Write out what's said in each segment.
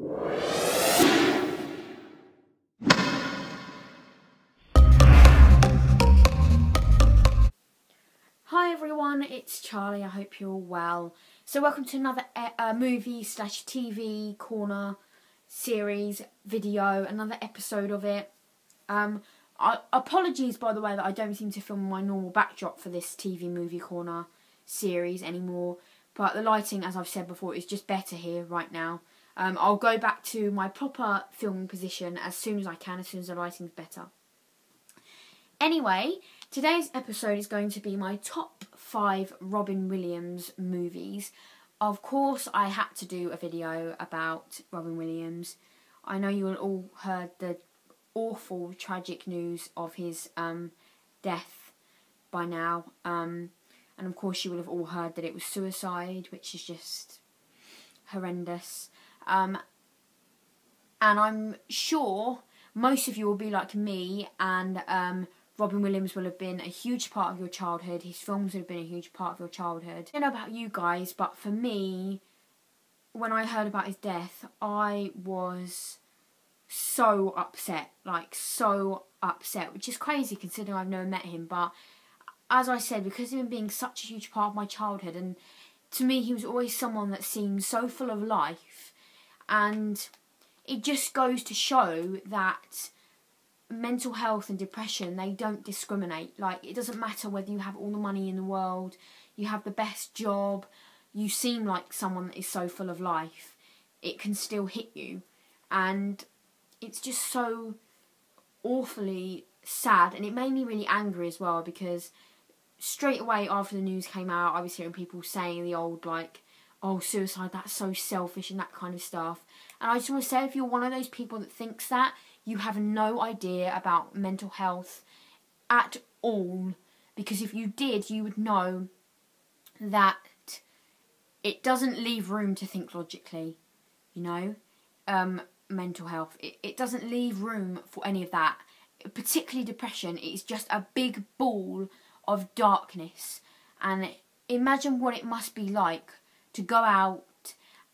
Hi everyone, it's Charlie. I hope you're all well. So welcome to another uh, movie slash TV corner series video, another episode of it. Um, I, apologies by the way that I don't seem to film my normal backdrop for this TV movie corner series anymore. But the lighting, as I've said before, is just better here right now. Um, I'll go back to my proper filming position as soon as I can, as soon as the lighting's better. Anyway, today's episode is going to be my top five Robin Williams movies. Of course, I had to do a video about Robin Williams. I know you all heard the awful, tragic news of his um, death by now. Um, and of course, you will have all heard that it was suicide, which is just horrendous. Um, and I'm sure most of you will be like me, and um, Robin Williams will have been a huge part of your childhood. His films would have been a huge part of your childhood. I don't know about you guys, but for me, when I heard about his death, I was so upset. Like, so upset, which is crazy considering I've never met him. But as I said, because of him being such a huge part of my childhood, and to me, he was always someone that seemed so full of life, and it just goes to show that mental health and depression they don't discriminate. Like it doesn't matter whether you have all the money in the world you have the best job you seem like someone that is so full of life it can still hit you. And it's just so awfully sad and it made me really angry as well because straight away after the news came out, I was hearing people saying the old like, "Oh, suicide, that's so selfish" and that kind of stuff. And I just want to say, if you're one of those people that thinks that, you have no idea about mental health at all. Because if you did, you would know that it doesn't leave room to think logically. You know, um, mental health. It, it doesn't leave room for any of that. Particularly depression. It's just a big ball of darkness. And imagine what it must be like to go out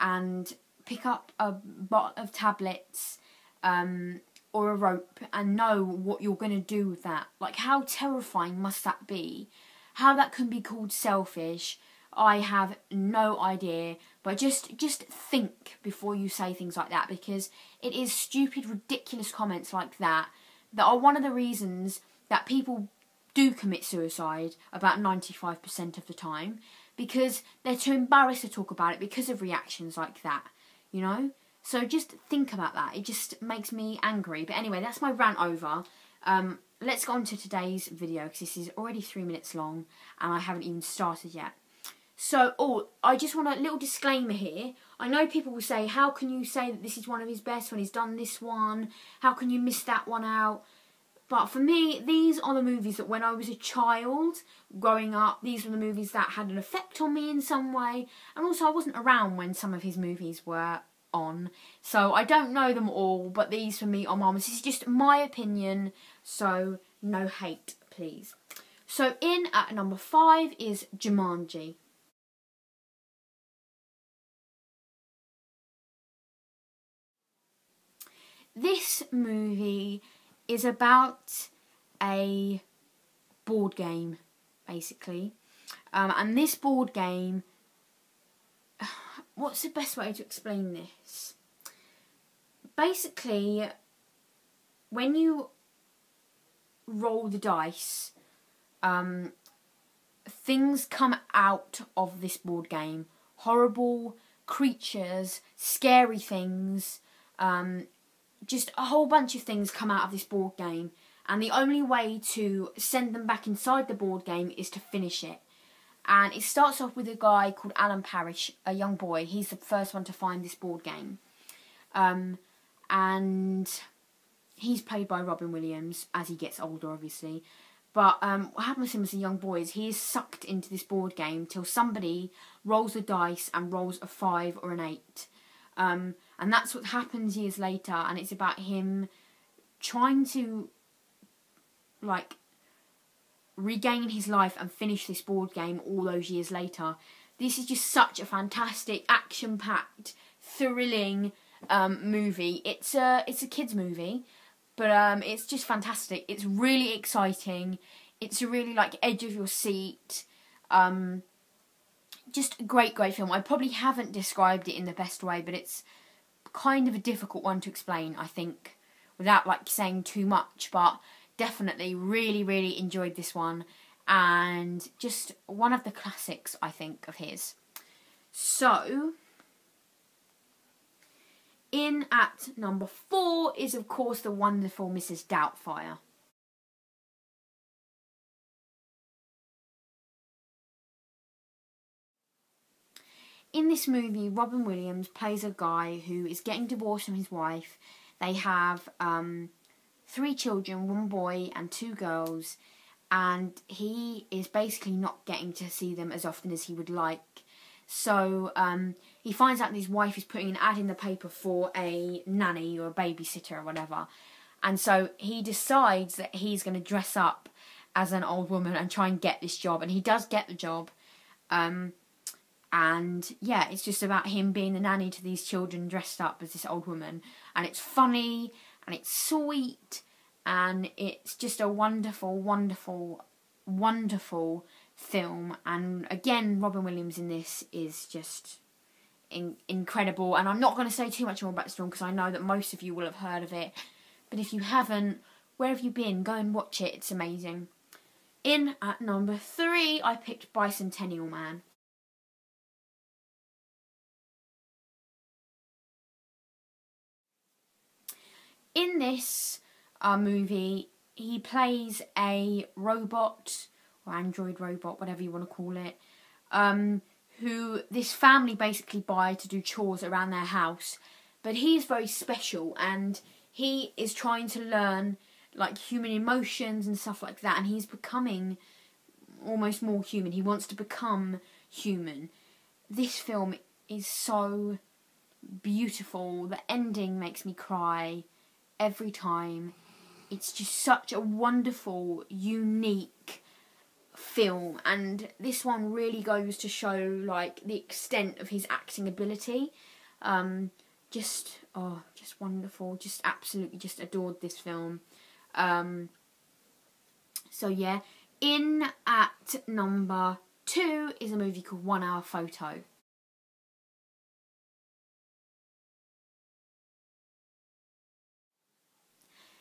and pick up a bottle of tablets um, or a rope and know what you're going to do with that. Like, how terrifying must that be? How that can be called selfish, I have no idea. But just just think before you say things like that because it is stupid, ridiculous comments like that that are one of the reasons that people do commit suicide about 95% of the time because they're too embarrassed to talk about it because of reactions like that, you know? So just think about that. It just makes me angry. But anyway, that's my rant over. Um, let's go on to today's video because this is already three minutes long and I haven't even started yet. So, oh, I just want a little disclaimer here. I know people will say, how can you say that this is one of his best when he's done this one? How can you miss that one out? But for me, these are the movies that when I was a child growing up, these were the movies that had an effect on me in some way. And also, I wasn't around when some of his movies were on. So I don't know them all, but these for me are marvelous. This is just my opinion, so no hate, please. So in at number five is Jumanji. This movie is about a board game, basically. Um, and this board game, what's the best way to explain this? Basically, when you roll the dice, um, things come out of this board game. Horrible creatures, scary things, um, just a whole bunch of things come out of this board game, and the only way to send them back inside the board game is to finish it. And it starts off with a guy called Alan Parrish, a young boy. He's the first one to find this board game. Um, and he's played by Robin Williams as he gets older, obviously. But um, what happens to him as a young boy is he is sucked into this board game till somebody rolls a dice and rolls a five or an eight. Um, and that's what happens years later, and it's about him trying to, like, regain his life and finish this board game all those years later. This is just such a fantastic, action packed, thrilling um, movie. It's a it's a kids movie, but um, it's just fantastic. It's really exciting. It's a really like edge of your seat. Um, just a great, great film. I probably haven't described it in the best way, but it's kind of a difficult one to explain. I think without like saying too much, but definitely really, really enjoyed this one, and just one of the classics I think of his. So in at number four is, of course, the wonderful Mrs. Doubtfire. In this movie, Robin Williams plays a guy who is getting divorced from his wife. They have um, three children one boy and two girls, and he is basically not getting to see them as often as he would like. So um, he finds out that his wife is putting an ad in the paper for a nanny or a babysitter or whatever. And so he decides that he's going to dress up as an old woman and try and get this job. And he does get the job. Um, and yeah, it's just about him being the nanny to these children dressed up as this old woman. And it's funny and it's sweet and it's just a wonderful, wonderful, wonderful film. And again, Robin Williams in this is just in- incredible. And I'm not going to say too much more about film because I know that most of you will have heard of it. But if you haven't, where have you been? Go and watch it. It's amazing. In at number three, I picked Bicentennial Man. In this uh, movie, he plays a robot or android robot, whatever you want to call it, um, who this family basically buy to do chores around their house. But he is very special and he is trying to learn like human emotions and stuff like that, and he's becoming almost more human. He wants to become human. This film is so beautiful. The ending makes me cry every time. It's just such a wonderful, unique film and this one really goes to show like the extent of his acting ability. Um just oh just wonderful. Just absolutely just adored this film. Um so yeah. In at number 2 is a movie called 1 Hour Photo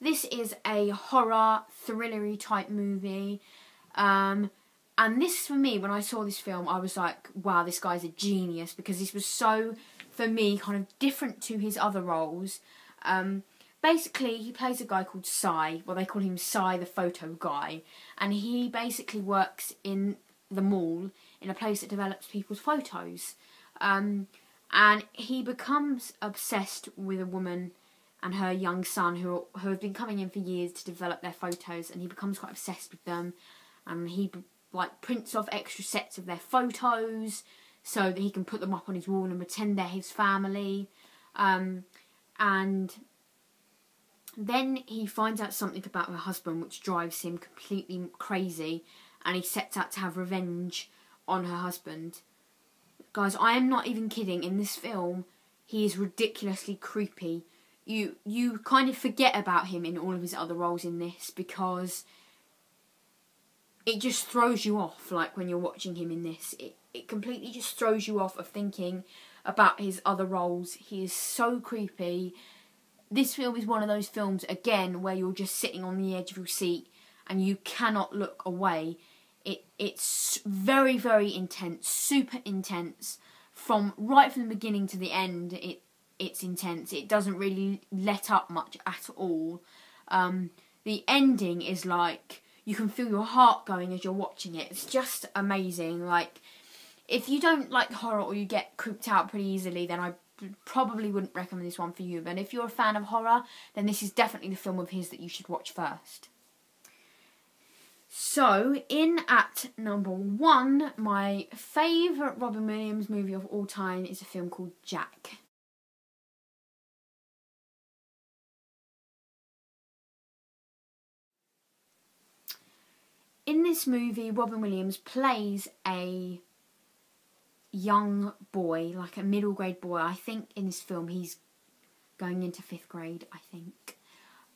This is a horror, thrillery type movie. Um, and this, for me, when I saw this film, I was like, wow, this guy's a genius because this was so, for me, kind of different to his other roles. Um, basically, he plays a guy called Sy. Well, they call him Sy, the photo guy. And he basically works in the mall in a place that develops people's photos. Um, and he becomes obsessed with a woman and her young son who who have been coming in for years to develop their photos and he becomes quite obsessed with them. And he like prints off extra sets of their photos so that he can put them up on his wall and pretend they're his family. Um, and then he finds out something about her husband which drives him completely crazy and he sets out to have revenge on her husband. Guys i am not even kidding. In this film he is ridiculously creepy you you kind of forget about him in all of his other roles in this because it just throws you off like when you're watching him in this. It it completely just throws you off of thinking about his other roles. He is so creepy. This film is one of those films again where you're just sitting on the edge of your seat and you cannot look away. It it's very very intense super intense. From right from the beginning to the end it it's intense. It doesn't really let up much at all. Um, the ending is like you can feel your heart going as you're watching it. It's just amazing. Like if you don't like horror or you get creeped out pretty easily, then I probably wouldn't recommend this one for you. But if you're a fan of horror, then this is definitely the film of his that you should watch first. So, in at number one, my favourite Robin Williams movie of all time is a film called Jack. In this movie, Robin Williams plays a young boy, like a middle grade boy. I think in this film he's going into fifth grade, I think.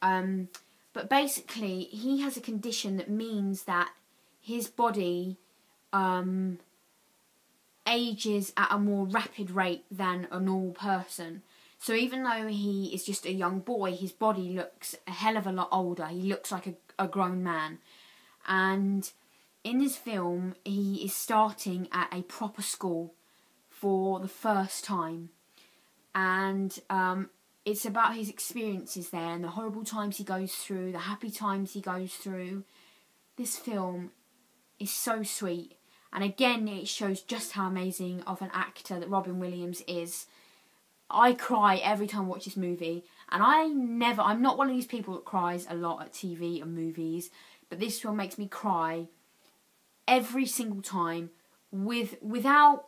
Um, but basically, he has a condition that means that his body um, ages at a more rapid rate than a normal person. So even though he is just a young boy, his body looks a hell of a lot older. He looks like a, a grown man. And in this film, he is starting at a proper school for the first time. And um, it's about his experiences there and the horrible times he goes through, the happy times he goes through. This film is so sweet. And again, it shows just how amazing of an actor that Robin Williams is. I cry every time I watch this movie, and I never, I'm not one of these people that cries a lot at TV and movies, but this film makes me cry every single time with without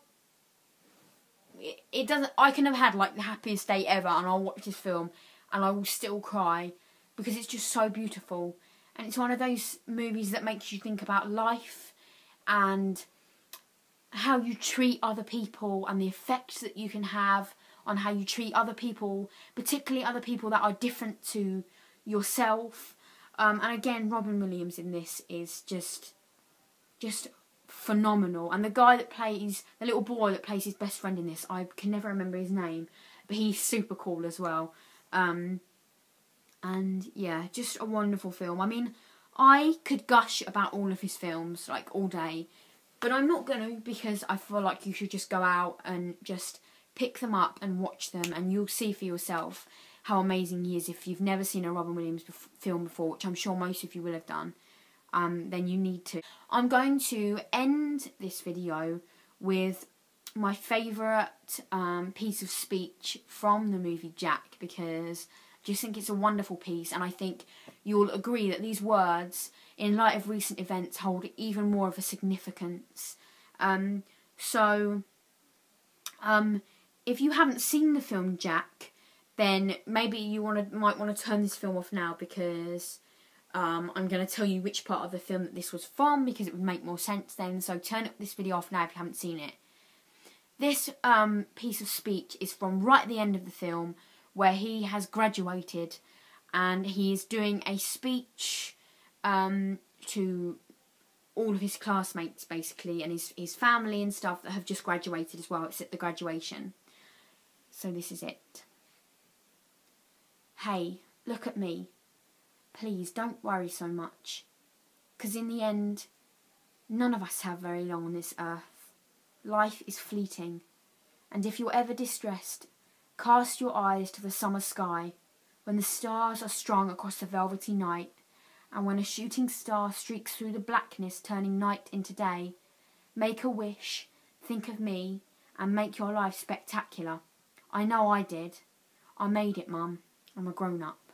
it, it doesn't I can have had like the happiest day ever and I'll watch this film and I will still cry because it's just so beautiful and it's one of those movies that makes you think about life and how you treat other people and the effects that you can have on how you treat other people, particularly other people that are different to yourself. Um, and again, Robin Williams in this is just, just phenomenal. And the guy that plays the little boy that plays his best friend in this, I can never remember his name, but he's super cool as well. Um, and yeah, just a wonderful film. I mean, I could gush about all of his films like all day, but I'm not gonna because I feel like you should just go out and just pick them up and watch them, and you'll see for yourself how amazing he is. If you've never seen a Robin Williams film before, which I'm sure most of you will have done, um, then you need to. I'm going to end this video with my favourite um, piece of speech from the movie Jack because I just think it's a wonderful piece, and I think you'll agree that these words, in light of recent events, hold even more of a significance. Um, so, um, if you haven't seen the film Jack, then maybe you want to might want to turn this film off now because um, I'm going to tell you which part of the film that this was from because it would make more sense then. So turn this video off now if you haven't seen it. This um, piece of speech is from right at the end of the film where he has graduated and he is doing a speech um, to all of his classmates basically and his, his family and stuff that have just graduated as well. It's at the graduation. So this is it. Hey, look at me. Please don't worry so much. Because in the end, none of us have very long on this earth. Life is fleeting. And if you're ever distressed, cast your eyes to the summer sky when the stars are strung across the velvety night, and when a shooting star streaks through the blackness, turning night into day. Make a wish, think of me, and make your life spectacular. I know I did. I made it, Mum. I'm a grown up.